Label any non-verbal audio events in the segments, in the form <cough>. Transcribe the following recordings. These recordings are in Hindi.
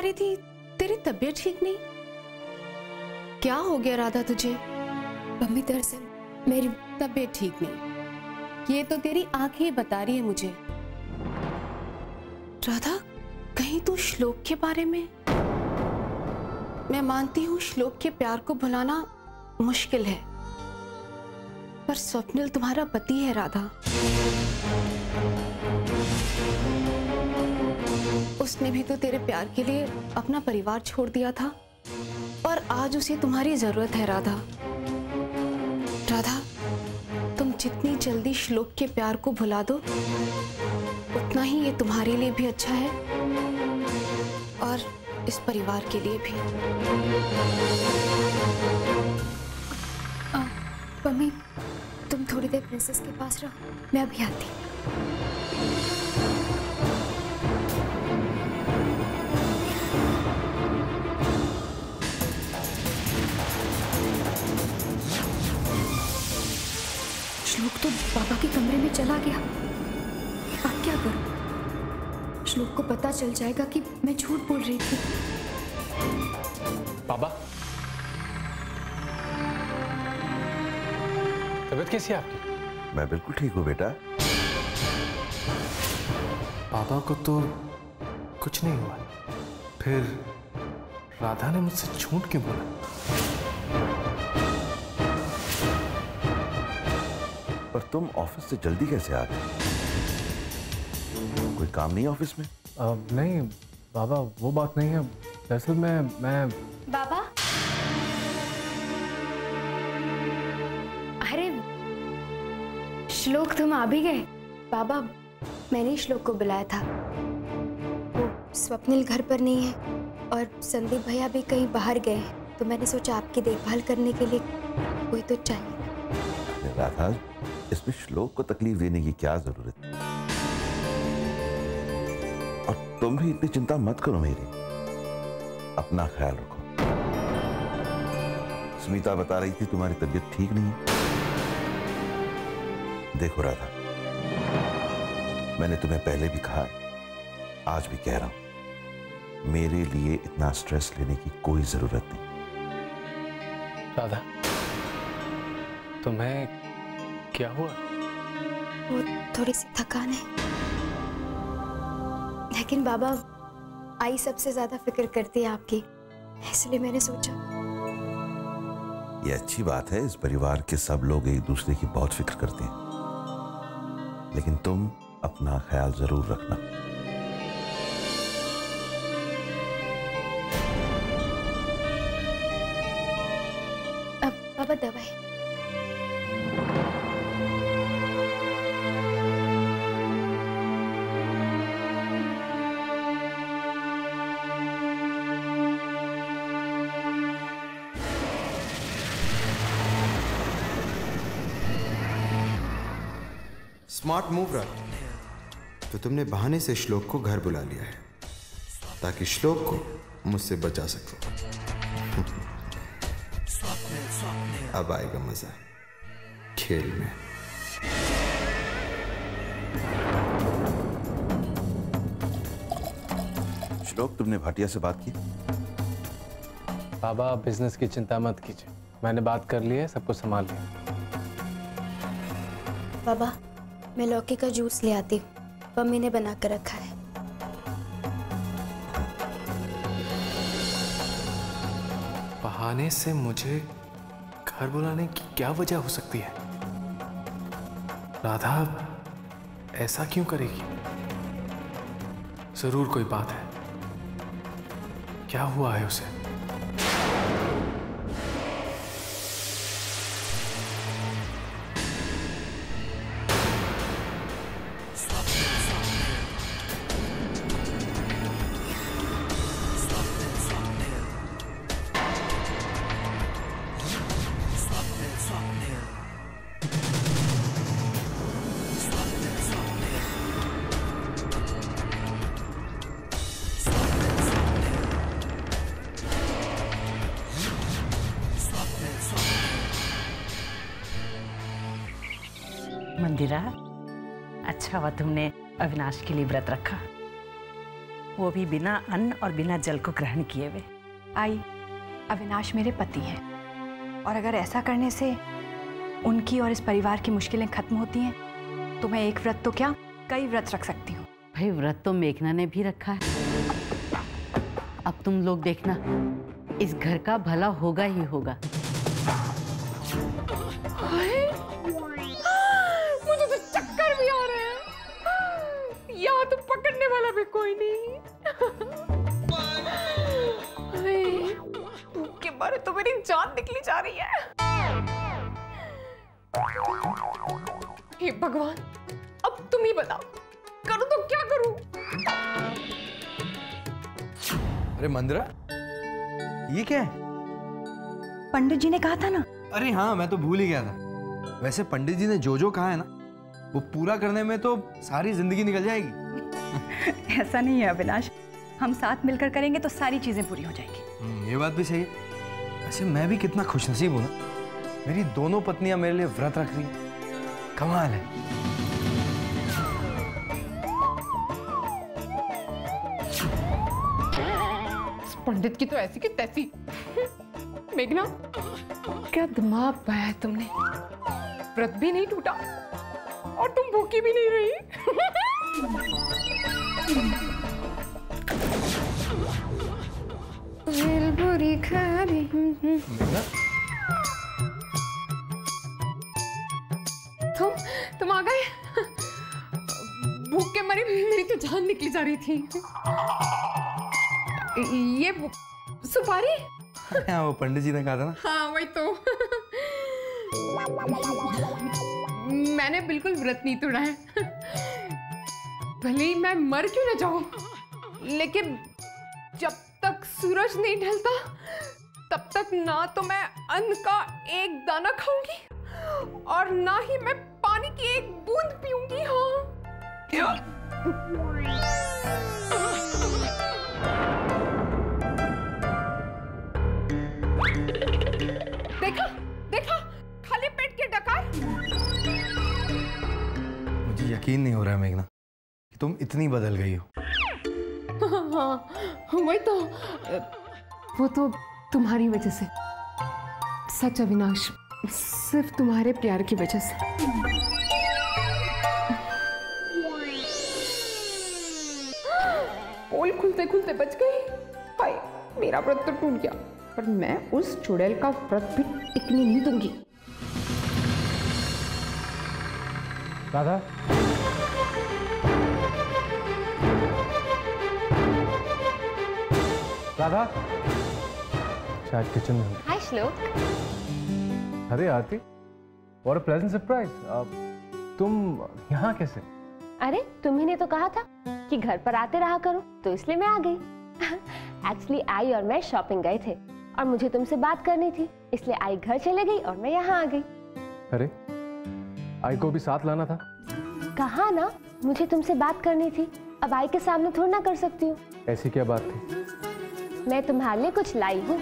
बता रही थी, तेरी तबीयत ठीक नहीं? क्या हो गया राधा तुझे? मम्मी दरअसल मेरी तबीयत ठीक नहीं। ये तो तेरी आँखें बता रही है मुझे। राधा, कहीं तू श्लोक के बारे में? मैं मानती हूँ श्लोक के प्यार को भुलाना मुश्किल है। पर स्वप्निल तुम्हारा पति है, राधा। उसने भी तो तेरे प्यार के लिए अपना परिवार छोड़ दिया था। और आज उसे तुम्हारी ज़रूरत है, राधा। राधा, तुम जितनी जल्दी श्लोक के प्यार को भुला दो, उतना ही ये तुम्हारे लिए भी अच्छा है और इस परिवार के लिए भी। मम्मी, तुम थोड़ी देर प्रिंसेस के पास रहो, मैं अभी आती हूँ। तो पापा के कमरे में चला गया। अब क्या करूँ? श्लोक को पता चल जाएगा कि मैं झूठ बोल रही थी। बाबा तबीयत कैसी है आपकी? मैं बिल्कुल ठीक हूँ बेटा। पापा को तो कुछ नहीं हुआ। फिर राधा ने मुझसे झूठ क्यों बोला? पर तुम ऑफ़िस से जल्दी कैसे आ गए? कोई काम नहीं ऑफ़िस में? आ, नहीं बाबा वो बात नहीं है। दरअसल मैं मैं बाबा? अरे श्लोक तुम आ भी गए। बाबा मैंने श्लोक को बुलाया था। वो स्वप्निल घर पर नहीं है और संदीप भैया भी कहीं बाहर गए हैं। तो मैंने सोचा आपकी देखभाल करने के लिए कोई तो चाहिए। राधा इसमें श्लोक को तकलीफ़ देने की क्या ज़रूरत? और तुम भी इतनी चिंता मत करो मेरी। अपना ख्याल रखो। स्मिता बता रही थी तुम्हारी तबीयत ठीक नहीं है। देखो राधा, मैंने तुम्हें पहले भी कहा आज भी कह रहा हूँ, मेरे लिए इतना स्ट्रेस लेने की कोई ज़रूरत नहीं। राधा, तुम्हें क्या हुआ? वो थोड़ी सी थकान है। लेकिन बाबा आई सबसे ज़्यादा फ़िक्र करती है आपकी इसलिए मैंने सोचा। ये अच्छी बात है इस परिवार के सब लोग एक दूसरे की बहुत फ़िक्र करते हैं। लेकिन तुम अपना ख्याल ज़रूर रखना। स्मार्ट मूव रहा। तो तुमने बहाने से श्लोक को घर बुला लिया है ताकि श्लोक को मुझसे बचा सको। <laughs> अब आएगा मज़ा खेल में। श्लोक तुमने भाटिया से बात की? बाबा बिज़नेस की चिंता मत कीजिए। मैंने बात कर ली है सबको संभाल लिया। बाबा मैं लौकी का जूस ले आती हूँ। मम्मी ने बना कर रखा है। बहाने से मुझे घर बुलाने की क्या वजह हो सकती है? राधा, ऐसा क्यों करेगी? ज़रूर कोई बात है। क्या हुआ है उसे? मंदिरा अच्छा हुआ तुमने अविनाश के लिए व्रत रखा। वो भी बिना अन्न और बिना जल को ग्रहण किए हुए। आई अविनाश मेरे पति हैं। और अगर ऐसा करने से उनकी और इस परिवार की मुश्किलें खत्म होती हैं तो मैं एक व्रत तो क्या कई व्रत रख सकती हूँ। भाई व्रत तो मेघना ने भी रखा है। अब तुम लोग देखना इस घर का भला होगा ही होगा। मारे तो मेरी जान निकली जा रही है। हे भगवान अब तुम ही बताओ करूँ तो क्या करूँ? अरे मंदिरा ये क्या है? पंडित जी ने कहा था ना। अरे हाँ मैं तो भूल ही गया था। वैसे पंडित जी ने जो जो कहा है ना वो पूरा करने में तो सारी ज़िंदगी निकल जाएगी। <laughs> ऐसा नहीं है अविनाश हम साथ मिलकर करेंगे तो सारी चीज़ें पूरी हो जाएँगी। हम्म, ये बात भी सही है। वैसे मैं भी कितना खुशनसीब हूँ ना। मेरी दोनों पत्नियाँ मेरे लिए व्रत रख रही कमाल है। पंडित की तो ऐसी की तैसी। मेघना क्या दिमाग पाया है तुमने? व्रत भी नहीं टूटा और तुम भूखी भी नहीं रही। भेलपुरी खा हूँ। तुम तुम आ गए? भूख के मारे मेरी तो जान निकली जा रही थी। ये सुपारी? हाँ वो पंडित जी ने कहा था ना। हाँ वही तो। मैंने बिल्कुल व्रत नहीं तोड़ा है। भले ही मैं मर क्यों ना जाऊँ लेकिन जब तक सूरज नहीं ढलता तब तक ना तो मैं अन्न का एक दाना खाऊँगी और ना ही मैं पानी की एक बूंद पीऊँगी हाँ। देखा देखा खाली पेट के डकार। मुझे यकीन नहीं हो रहा है मेघना कि तुम इतनी बदल गई हो। हाँ वही तो वो तो तुम्हारी वजह से। सच अविनाश सिर्फ़ तुम्हारे प्यार की वजह से। पोल खुलते खुलते बच गई। हाय मेरा व्रत तो टूट गया पर मैं उस चुड़ैल का व्रत भी टिकने नहीं दूँगी। राधा राधा शायद किचन में हाय श्लोक अरे आरती और अ प्लेजेंट सरप्राइज़ तुम यहाँ कैसे? अरे तुम्ही ने तो कहा था कि घर पर आते रहा करो तो इसलिए मैं आ गई। एक्चुअली आई और मैं शॉपिंग गए थे और मुझे तुमसे बात करनी थी इसलिए आई घर चले गई और मैं यहाँ आ गई। अरे आई को भी साथ लाना था? कहा ना मुझे तुमसे बात करनी थी अब आई के सामने थोड़ा ना कर सकती हूँ। ऐसी क्या बात थी? मैं तुम्हारे लिए कुछ लाई हूँ।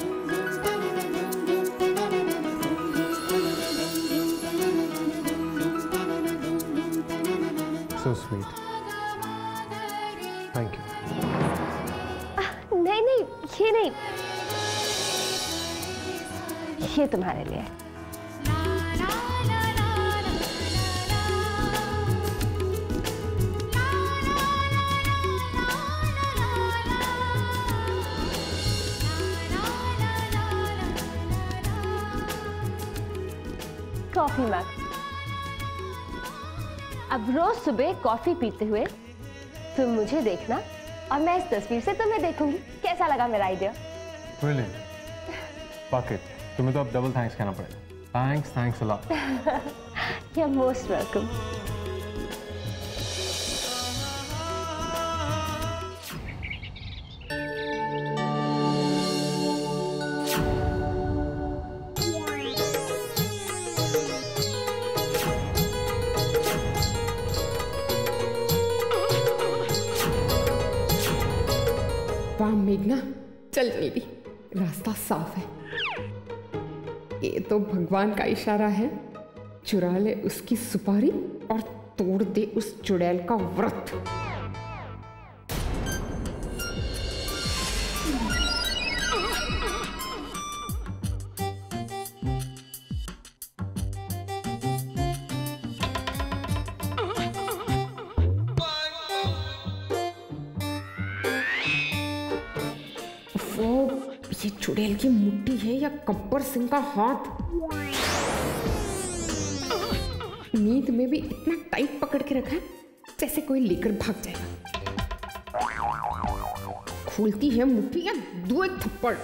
सो स्वीट थैंक यू नहीं नहीं ये नहीं। ये तुम्हारे लिए। कॉफ़ी मग अब रोज सुबह कॉफ़ी पीते हुए तुम मुझे देखना और मैं इस तस्वीर से तुम्हें देखूँगी। कैसा लगा मेरा आइडिया ब्रिलियंट पॉकेट तुम्हें तो अब डबल थैंक्स कहना पड़ेगा। Thanks thanks a lot you are most welcome वाह मेघना, चल जल्दी। रास्ता साफ़ है। ये तो भगवान का इशारा है। चुरा ले उसकी सुपारी और तोड़ दे उस चुड़ैल का व्रत। गब्बर सिंह का हाथ। नींद में भी इतना टाइट पकड़ के रखा है, जैसे कोई लेकर भाग जाएगा। खुलती है मुठ्ठी या दो थप्पड़।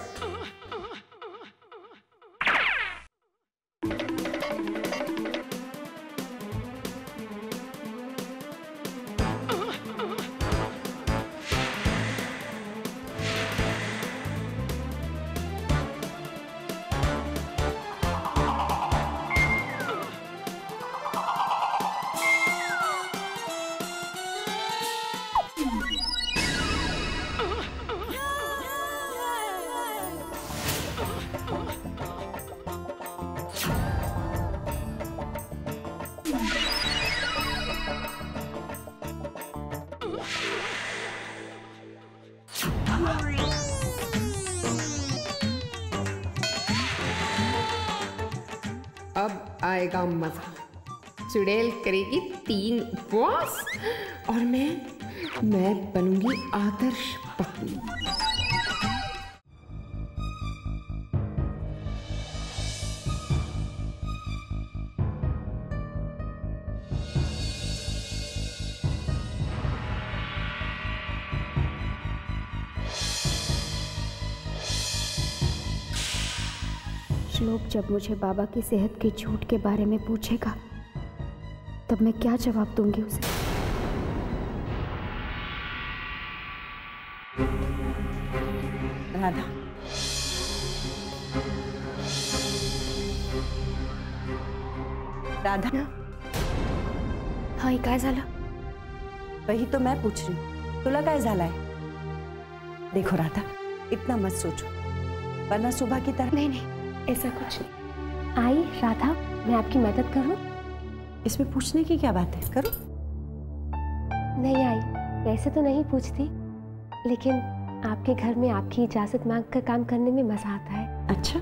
आएगा मज़ा चुड़ैल करेगी तीन उपवास और मैं मैं बनूँगी आदर्श श्लोक जब मुझे बाबा की सेहत के झूठ के बारे में पूछेगा तब मैं क्या जवाब दूँगी उसे? राधा। राधा। हाँ हे काय झालं? वही तो मैं पूछ रही हूँ। तुला काय झालाय? देखो राधा इतना मत सोचो वरना सुबह की तरह नहीं नहीं। ऐसा कुछ नहीं। आई राधा मैं आपकी मदद करूँ? इसमें पूछने की क्या बात है? करो। नहीं आई वैसे तो नहीं पूछती लेकिन आपके घर में आपकी इजाज़त मांग कर काम करने में मज़ा आता है। अच्छा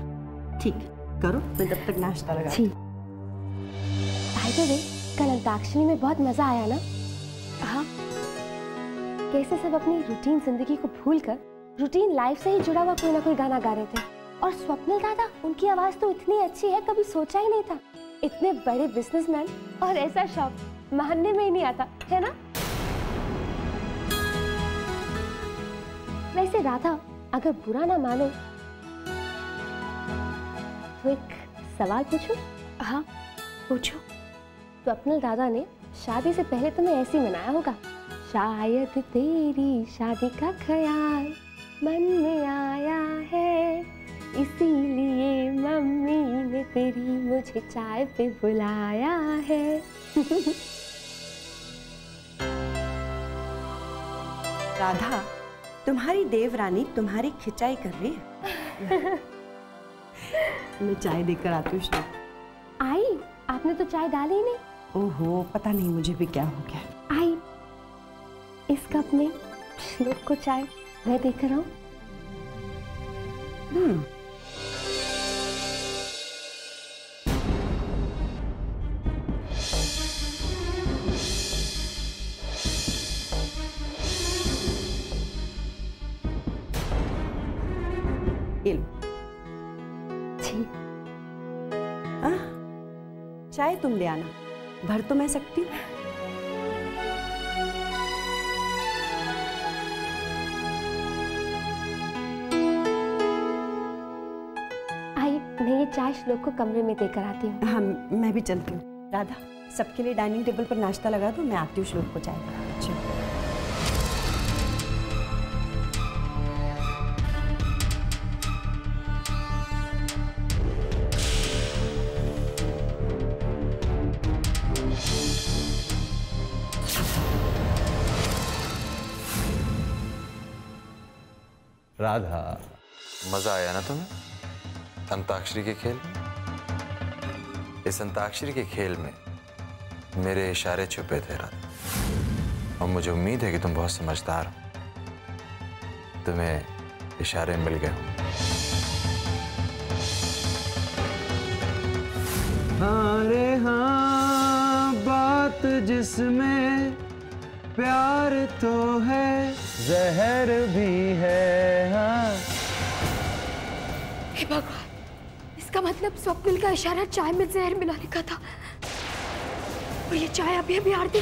ठीक करो मैं तब तक नाश्ता लगा जी। भाई तो कल अंताक्षरी में बहुत मज़ा आया ना? हाँ। कैसे सब अपनी रूटीन ज़िंदगी को भूलकर रूटीन लाइफ से ही जुड़ा हुआ कोई ना कोई गाना गा रहे थे? और स्वप्निल दादा उनकी आवाज़ तो इतनी अच्छी है कभी सोचा ही नहीं था। इतने बड़े बिजनेसमैन और ऐसा शब्द मानने में ही नहीं आता है ना? वैसे राधा अगर बुरा ना मानो तो एक सवाल पूछूँ? हाँ पूछो। स्वप्निल दादा ने शादी से पहले तुम्हें ऐसे मनाया होगा शायद तेरी शादी का ख्याल मन में आया है। इसीलिए मम्मी ने तेरी मुझे चाय पे बुलाया है। राधा तुम्हारी देवरानी तुम्हारी खिंचाई कर रही है। मैं चाय देकर आती हूँ आई आपने तो चाय डाली ही नहीं। ओहो पता नहीं मुझे भी क्या हो गया। आई इस कप में श्लोक को चाय मैं देकर आऊँ। हम्म। हाँ। चाय तुम ले आना। भर तो मैं सकती हूँ। आई मैं ये चाय श्लोक को कमरे में देकर आती हूँ। हाँ मैं भी चलती हूँ। राधा सबके लिए डाइनिंग टेबल पर नाश्ता लगा दो मैं आती हूँ श्लोक को चाय। देकर। राधा। मज़ा आया ना तुम्हें? अंताक्षरी के खेल में? इस अंताक्षरी के खेल में मेरे इशारे छुपे थे राधा। और मुझे उम्मीद है कि तुम बहुत समझदार हो। तुम्हें इशारे मिल गए हों हाँ रे हाँ बात जिसमें प्यार तो है, जहर भी है हाँ। भगवान, इसका मतलब स्वप्निल का इशारा चाय में जहर मिलाने का था। और ये चाय अभी अभी आरती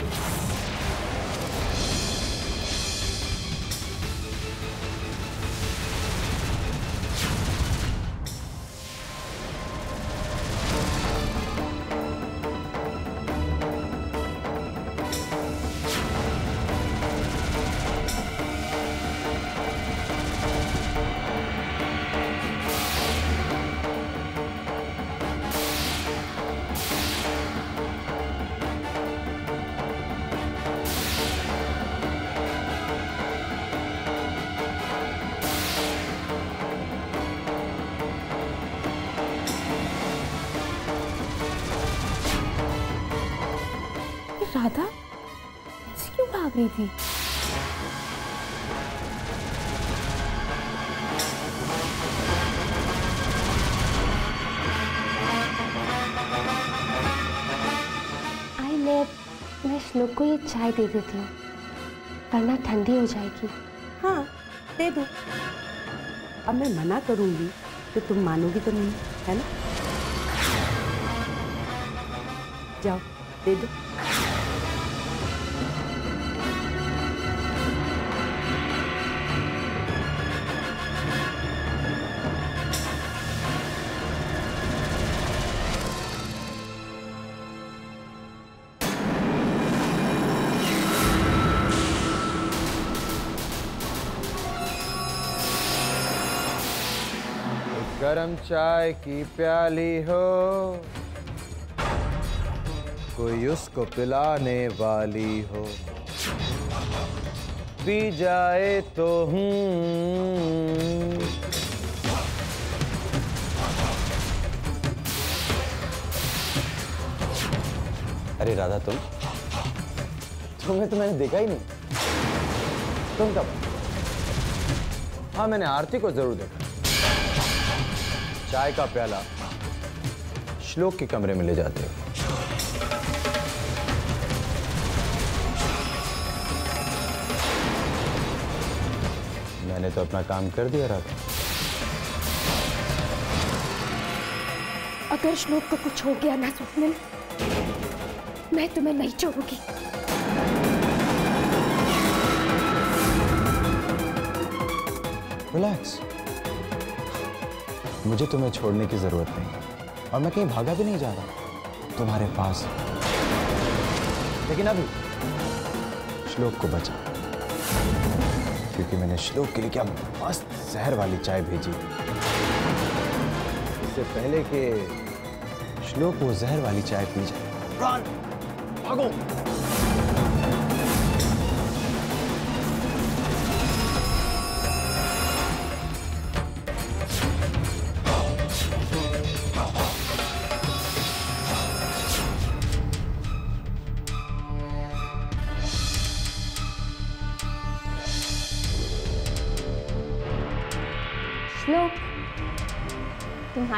राधा ऐसे क्यों भाग रही थी? आई मैं मैं श्लोक को ये चाय दे देती हूँ वरना ठंडी हो जाएगी। हाँ दे दो। अब मैं मना करूँगी तो तुम मानोगी तो नहीं है ना? जाओ दे दो। गरम चाय की प्याली हो। कोई उसको पिलाने वाली हो। पी जाए तो हूँ। अरे राधा, तुम? तुम्हें तो मैंने देखा ही नहीं। तुम कब? हाँ मैंने आरती को ज़रूर देखा। चाय का प्याला श्लोक के कमरे में ले जाते हो। मैंने तो अपना काम कर दिया राधा। अगर श्लोक को कुछ हो गया ना स्वप्निल मैं तुम्हें नहीं छोड़ूँगी। रिलैक्स मुझे तुम्हें छोड़ने की ज़रूरत नहीं। और मैं कहीं भागा भी नहीं जा रहा। तुम्हारे पास लेकिन अभी श्लोक को बचा। क्योंकि मैंने श्लोक के लिए क्या मस्त जहर वाली चाय भेजी। इससे पहले कि श्लोक वो जहर वाली चाय पी जाए। भागो!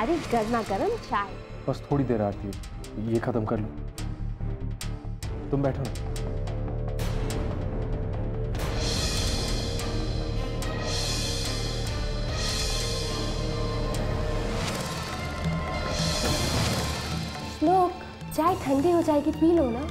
तुम्हारी गर्मा गर्म चाय। बस थोड़ी देर आती है। ये खत्म कर लो। तुम बैठो। श्लोक चाय ठंडी हो जाएगी पी लो ना।